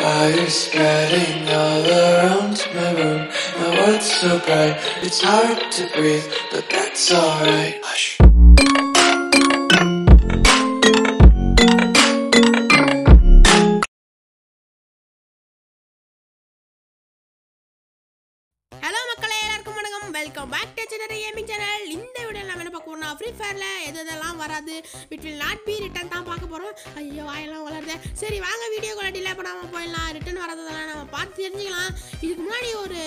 Fire spreading all around my room. My world's so bright, it's hard to breathe, but that's alright. Hush. Hello மக்களே எல்லாருக்கும் வணக்கம் welcome back to channel gaming channel இந்த வீடியோவில் free ஃபயரில் எது எதெல்லாம் வராது. It will not be written தான் பார்க்க போகிறோம் ஐயோ வாயெல்லாம் வளருது. சரி வாங்க வீடியோ வீடியோக்குள்ள டிலே பண்ணாமல் போயிடலாம். ரிட்டன் வரதெல்லாம் நம்ம பார்த்து தெரிஞ்சுக்கலாம். இதுக்கு முன்னாடி ஒரு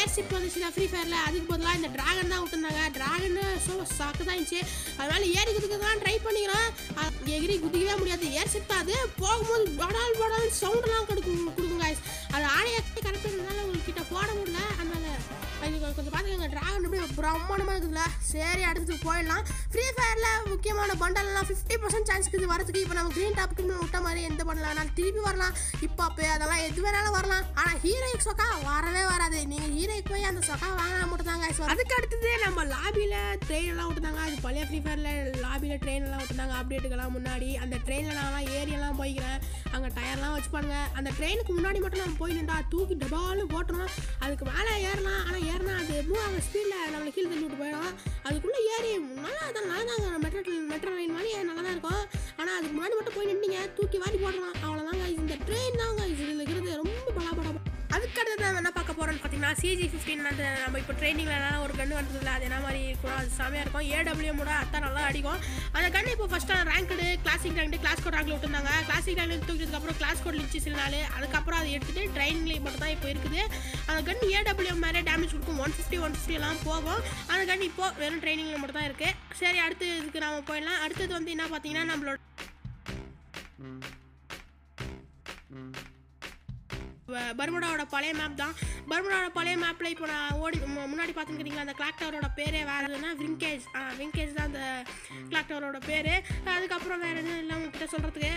ஏர்ஷிப் வந்துச்சுன்னா ஃப்ரீ ஃபயரில் அதுக்கு பதிலாக இந்த ட்ராகன் தான் விட்டுருந்தாங்க. ட்ராகன் ஸோ சாக்கு தான் இருந்துச்சு அதனால ஏறி குதிக்க தான் ட்ரை பண்ணிக்கிறோம் எகிரி குதிக்கவே முடியாது. ஏர்ஷிப் தான் அது. போகும்போது படால் படால் சவுண்ட்லாம் கொடுக்கும். பார்த்துக்கோங்க ட்ராகன் அப்படியே பிரம்மாண்டமாக இருக்குதுல சரி அடுத்து போயிடலாம். ஃப்ரீ ஃபயரில் முக்கியமான பண்டல்லாம் ஃபிஃப்டி பர்சன்ட் சான்ஸ் இருக்குது வரதுக்கு இப்போ நம்ம க்ரீன் டாப்புக்கு விட்ட மாதிரி எந்த பண்ணலாம் வேணாலும் திருப்பி வரலாம். இப்போ அப்போ அதெல்லாம் எது வேணாலும் வரலாம். ஆனால் ஹீரோயிக் சொக்கா வரவே வராது. நீங்கள் ஹீரோயிக் போய் அந்த சொக்கா வாங்கினா மட்டும் தாங்க அதுக்கு அடுத்தது நம்ம லாபியில் ட்ரெயின்லாம் விட்டுருந்தாங்க. அது பழைய ஃப்ரீ ஃபயரில் லாபியில் ட்ரெயின்லாம் விட்டுருந்தாங்க. அப்டேட்டுக்கெல்லாம் முன்னாடி அந்த ட்ரெயினில் நான்லாம் ஏரியெல்லாம் போய்க்கிறேன். அங்கே டயர்லாம் வச்சுப்பானுங்க அந்த ட்ரெயினுக்கு முன்னாடி மட்டும் நம்ம போய் நின்றா தூக்கி டபாலும் போட்டுரும் அதுக்கு மேலே ஏறலாம் ஆனால் ஏறினா அது மூவ் அவங்க ஸ்பீடில் நம்மளை கீழே தள்ளி விட்டு போயிடும். அதுக்குள்ளே ஏறி நல்லா அதான் நல்லா தாங்க மெட்ரோ மெட்ரோ லைன் மாதிரி நல்லா தான் இருக்கும். ஆனால் அதுக்கு முன்னாடி மட்டும் போய் நின்றீங்க தூக்கி வாரி போடலாம் அவ்வளோதாங்க இந்த ட்ரெயின் தாங்க இதில் இருக்கிறது. ரொம்ப பலாபடம் அதுக்கு அடுத்தது நம்ம என்ன பார்க்க போகிறோம்னு பார்த்தீங்கன்னா சிஜி ஃபிஃப்டின் அந்த நம்ம இப்போ ட்ரைனிங்கில் ஒரு கன்று வந்ததில்ல. அது என்ன மாதிரி இருக்கும். அது செமையாக இருக்கும் ஏடபிள்யூமோட அத்தான் நல்லா அடிக்கும். அந்த கன்று இப்போ ஃபஸ்ட்டாக ranked classic ranked class code angle விட்டுருந்தாங்க. கிளாசிக் ரேங்க்ல தூக்கிட்டதுக்கப்புறம் கிளாஸ் கோட் லிச்சு சில நாள். அதுக்கப்புறம் அதை எடுத்துட்டு ட்ரைனிங்லேயே மட்டும் தான் இப்போ இருக்குது. அந்த கன் ஏடபிள்யூ மேலே டேமேஜ் கொடுக்கும். ஒன் ஃபிஃப்டி ஒன் ஃபிஃப்டி எல்லாம் போகும். அந்த கன் இப்போ வெறும் ட்ரைனிங்கில் மட்டும் தான் இருக்குது சரி அடுத்து இதுக்கு நம்ம போயிடலாம். அடுத்தது வந்து என்ன பார்த்தீங்கன்னா நம்மளோட வ- பர்முடாவோட பழைய மேப் தான். பர்முடாவோட பழைய மேப்பில் இப்போ நான் ஓடி மு- முன்னாடி பார்த்துக்கிறீங்களா அந்த கிளாக் டவரோட பேரே வேறு எதுனா விங்கேஜ் விங்கேஜ் தான் அந்த கிளாக் டவரோட பேர். அதுக்கப்புறம் வேறு எதுவும் இல்லை உங்ககிட்ட சொல்கிறதுக்கு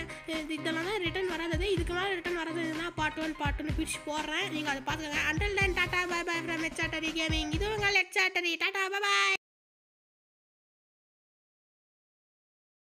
இதெல்லாம் தான் ரிட்டன் வராதது. இதுக்கு மேலே ரிட்டன் வராதுன்னா பார்ட் ஒன் பார்ட் ஒன்று பிரித்து போடுறேன். நீங்கள் அதை பார்த்துக்கோங்க. Until then tata bye bye from let சாட்டரி கேமிங் இது உங்கள் லெட் சாட்டரி டாட்டா பாய்